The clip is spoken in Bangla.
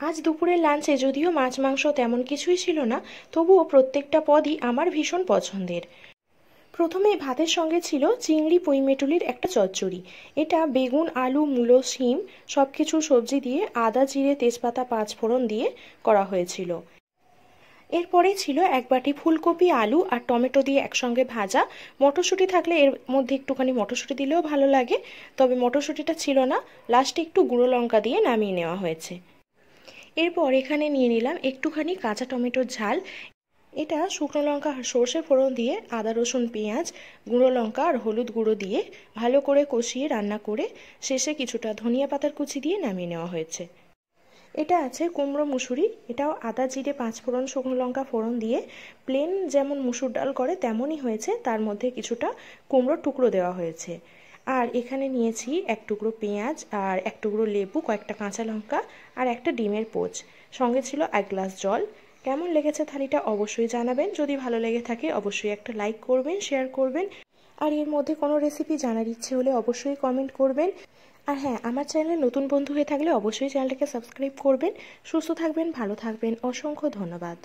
আজ দুপুরের লাঞ্চে যদিও মাছ, মাংস তেমন কিছুই ছিল না, তবুও প্রত্যেকটা পদই আমার ভীষণ পছন্দের। প্রথমে ভাতের সঙ্গে ছিল চিংড়ি পইমেটুলির একটা চচ্চড়ি। এটা বেগুন, আলু, মূলো, শিম সব কিছু সবজি দিয়ে আদা, জিরে, তেজপাতা পাঁচ ফোড়ন দিয়ে করা হয়েছিল। এরপরে ছিল এক বাটি ফুলকপি, আলু আর টমেটো দিয়ে একসঙ্গে ভাজা। মটরশুঁটি থাকলে এর মধ্যে একটুখানি মটরশুঁটি দিলেও ভালো লাগে, তবে মটরশুঁটিটা ছিল না। লাস্টে একটু গুঁড়ো লঙ্কা দিয়ে নামিয়ে নেওয়া হয়েছে। এরপর এখানে নিয়ে নিলাম একটুখানি কাঁচা টমেটোর ঝাল। এটা শুকনো লঙ্কা সর্ষে ফোড়ন দিয়ে, আদা, রসুন, পেঁয়াজ, গুঁড়ো লঙ্কা আর হলুদ গুঁড়ো দিয়ে ভালো করে কষিয়ে রান্না করে শেষে কিছুটা ধনিয়া পাতার কুচি দিয়ে নামিয়ে নেওয়া হয়েছে। এটা আছে কুমড়ো মুসুরি। এটাও আদা, জিরে, পাঁচ ফোড়ন, শুকনো লঙ্কা ফোড়ন দিয়ে প্লেন যেমন মুসুর ডাল করে তেমনই হয়েছে। তার মধ্যে কিছুটা কুমড়োর টুকরো দেওয়া হয়েছে। আর এখানে নিয়েছি এক টুকরো পেঁয়াজ আর এক টুকরো লেবু, কয়েকটা কাঁচা লঙ্কা আর একটা ডিমের পোচ। সঙ্গে ছিল এক গ্লাস জল। কেমন লেগেছে থালিটা অবশ্যই জানাবেন। যদি ভালো লেগে থাকে অবশ্যই একটা লাইক করবেন, শেয়ার করবেন। আর এর মধ্যে কোনো রেসিপি জানার ইচ্ছে হলে অবশ্যই কমেন্ট করবেন। আর হ্যাঁ আমার চ্যানেলে নতুন বন্ধু হয়ে থাকলে অবশ্যই চ্যানেলটাকে সাবস্ক্রাইব করবেন। সুস্থ থাকবেন, ভালো থাকবেন। অসংখ্য ধন্যবাদ।